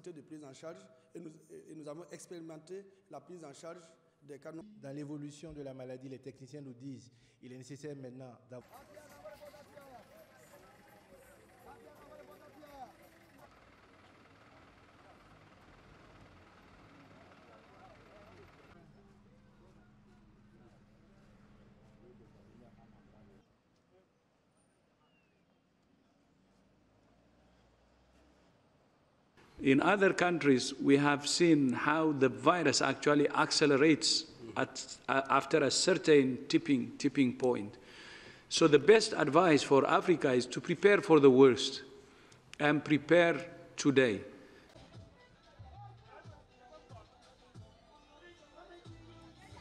de prise en charge et nous, avons expérimenté la prise en charge des non- Dans l'évolution de la maladie, les techniciens nous disent qu'il est nécessaire maintenant d'avoir In other countries, we have seen how the virus actually accelerates at, uh, after a certain tipping, tipping point. So the best advice for Africa is to prepare for the worst and prepare today.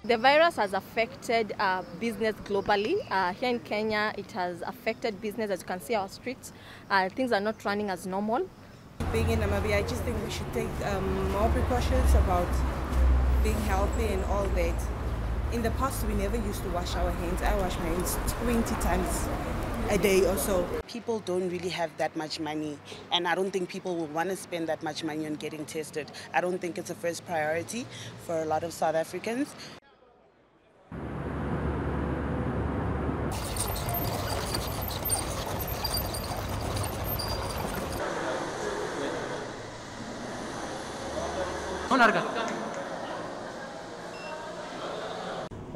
The virus has affected uh, business globally. Uh, here in Kenya, it has affected business. As you can see, our streets, uh, things are not running as normal. Being in Namibia, I just think we should take um, more precautions about being healthy and all that. In the past, we never used to wash our hands. I wash my hands 20 times a day or so. People don't really have that much money, and I don't think people will want to spend that much money on getting tested. I don't think it's a first priority for a lot of South Africans.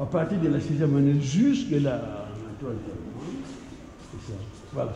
À partir de la sixième année jusqu'à la troisième. C'est ça. Voilà.